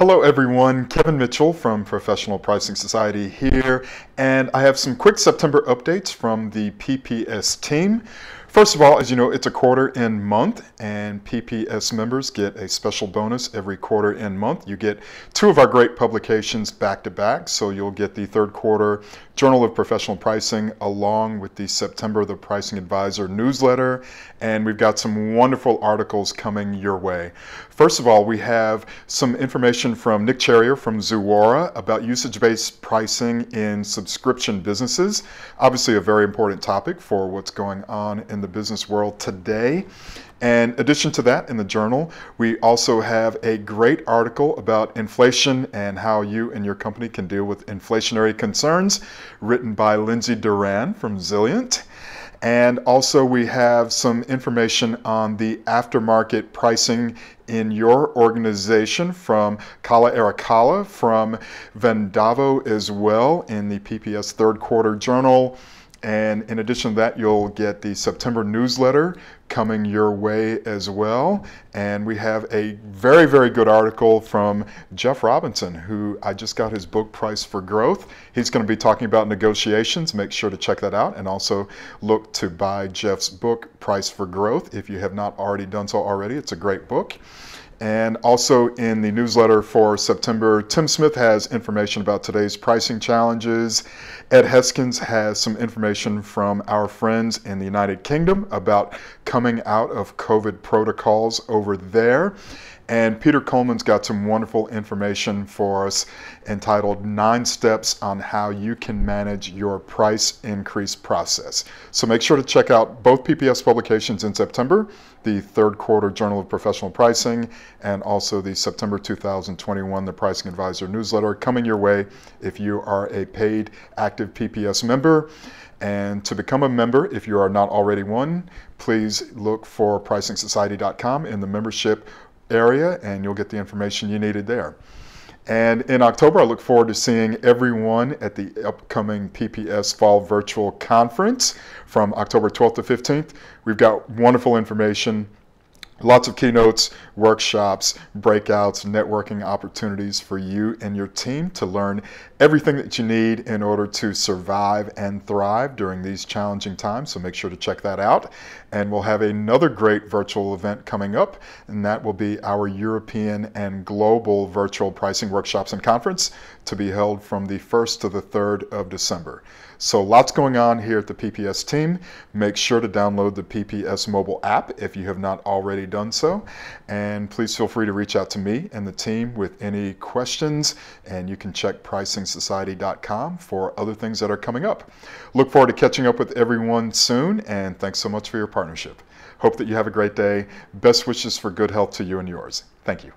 Hello everyone, Kevin Mitchell from Professional Pricing Society here, and I have some quick September updates from the PPS team. First of all, as you know, it's a quarter end month, and PPS members get a special bonus every quarter end month. You get two of our great publications back to back, so you'll get the third quarter Journal of Professional Pricing along with the September The Pricing Advisor newsletter, and we've got some wonderful articles coming your way. First of all, we have some information from Nick Cherrier from Zuora about usage-based pricing in subscription businesses. Obviously a very important topic for what's going on in the business world today. And addition to that, in the journal, we also have a great article about inflation and how you and your company can deal with inflationary concerns, written by Lindsay Duran from Zilliant. And also we have some information on the aftermarket pricing in your organization from Kala Arakala from Vendavo as well in the PPS third quarter journal. And in addition to that, you'll get the September newsletter coming your way as well. And we have a very, very good article from Jeff Robinson, who I just got his book, Price for Growth. He's going to be talking about negotiations. Make sure to check that out and also look to buy Jeff's book, Price for Growth, if you have not already done so already. It's a great book. And also in the newsletter for September, Tim Smith has information about today's pricing challenges. Ed Heskins has some information from our friends in the United Kingdom about coming out of COVID protocols over there. And Peter Coleman's got some wonderful information for us entitled Nine Steps on How You Can Manage Your Price Increase Process. So make sure to check out both PPS publications in September, the third quarter Journal of Professional Pricing, and also the September 2021 The Pricing Advisor newsletter coming your way if you are a paid active PPS member. And to become a member, if you are not already one, please look for pricingsociety.com in the membership area and you'll get the information you needed there. And in October, I look forward to seeing everyone at the upcoming PPS Fall Virtual Conference from October 12th to 15th. We've got wonderful information Lots of keynotes, workshops, breakouts, networking opportunities for you and your team to learn everything that you need in order to survive and thrive during these challenging times. So make sure to check that out. And we'll have another great virtual event coming up, and that will be our European and Global Virtual Pricing Workshops and Conference to be held from the 1st to the 3rd of December. So lots going on here at the PPS team. Make sure to download the PPS mobile app if you have not already done so. And please feel free to reach out to me and the team with any questions. And you can check pricingsociety.com for other things that are coming up. Look forward to catching up with everyone soon. And thanks so much for your partnership. Hope that you have a great day. Best wishes for good health to you and yours. Thank you.